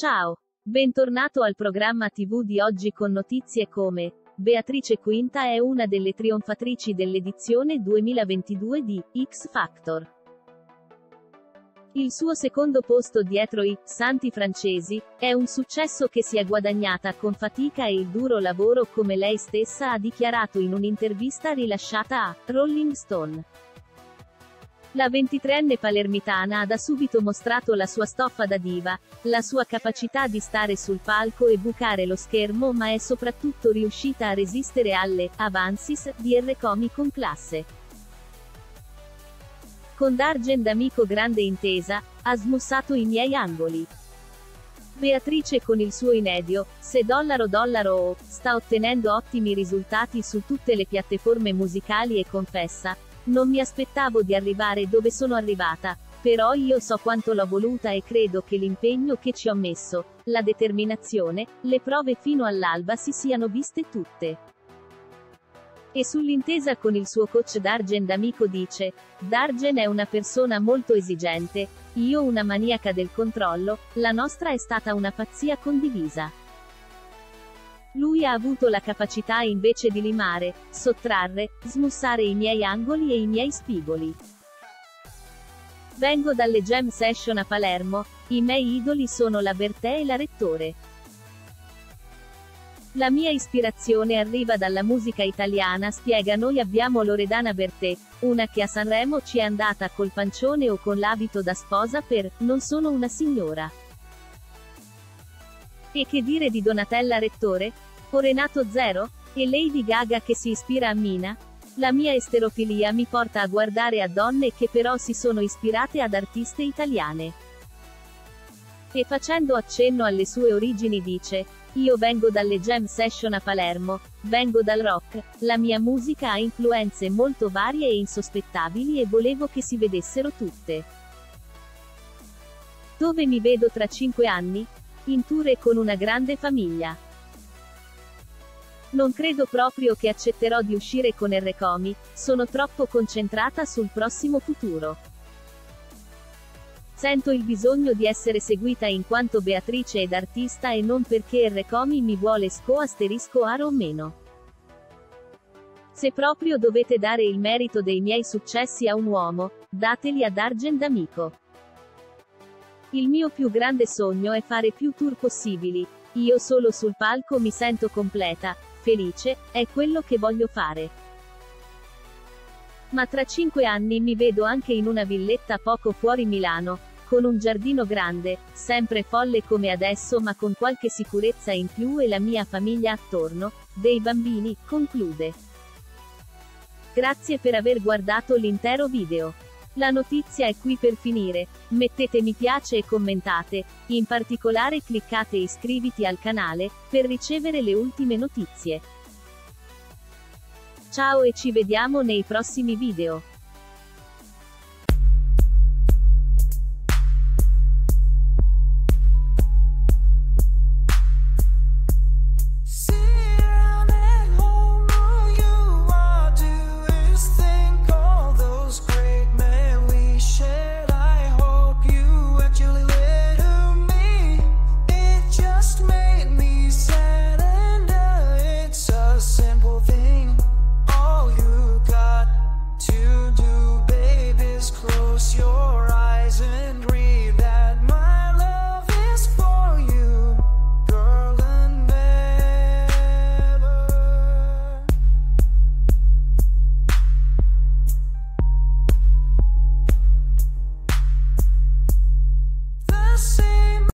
Ciao! Bentornato al programma TV di oggi con notizie come Beatrice Quinta è una delle trionfatrici dell'edizione 2022 di X Factor. Il suo secondo posto dietro i Santi francesi è un successo che si è guadagnata con fatica e il duro lavoro come lei stessa ha dichiarato in un'intervista rilasciata a Rolling Stone. La 23enne palermitana ha da subito mostrato la sua stoffa da diva, la sua capacità di stare sul palco e bucare lo schermo ma è soprattutto riuscita a resistere alle avances di R-Comi con classe. Con Dargen d'amico grande intesa, ha smussato i miei angoli. Beatrice con il suo inedio, se dollaro dollaro o, sta ottenendo ottimi risultati su tutte le piattaforme musicali e confessa, non mi aspettavo di arrivare dove sono arrivata, però io so quanto l'ho voluta e credo che l'impegno che ci ho messo, la determinazione, le prove fino all'alba si siano viste tutte. E sull'intesa con il suo coach Dargen d'amico dice, Dargen è una persona molto esigente, io una maniaca del controllo, la nostra è stata una pazzia condivisa. Lui ha avuto la capacità invece di limare, sottrarre, smussare i miei angoli e i miei spigoli. Vengo dalle jam session a Palermo, i miei idoli sono la Bertè e la Rettore. La mia ispirazione arriva dalla musica italiana, spiega noi abbiamo Loredana Bertè, una che a Sanremo ci è andata col pancione o con l'abito da sposa per Non sono una signora. E che dire di Donatella Rettore? O Renato Zero? E Lady Gaga che si ispira a Mina? La mia esterofilia mi porta a guardare a donne che però si sono ispirate ad artiste italiane. E facendo accenno alle sue origini dice, io vengo dalle jam session a Palermo, vengo dal rock, la mia musica ha influenze molto varie e insospettabili e volevo che si vedessero tutte. Dove mi vedo tra cinque anni? In tour e con una grande famiglia. Non credo proprio che accetterò di uscire con R-Comi, sono troppo concentrata sul prossimo futuro. Sento il bisogno di essere seguita in quanto Beatrice ed artista e non perché R-Comi mi vuole sco asterisco aro o meno. Se proprio dovete dare il merito dei miei successi a un uomo, dateli ad Argent Amico. Il mio più grande sogno è fare più tour possibili. Io solo sul palco mi sento completa, felice, è quello che voglio fare. Ma tra cinque anni mi vedo anche in una villetta poco fuori Milano, con un giardino grande, sempre folle come adesso ma con qualche sicurezza in più e la mia famiglia attorno, dei bambini, conclude. Grazie per aver guardato l'intero video. La notizia è qui per finire, mettete mi piace e commentate, in particolare cliccate iscriviti al canale, per ricevere le ultime notizie. Ciao e ci vediamo nei prossimi video.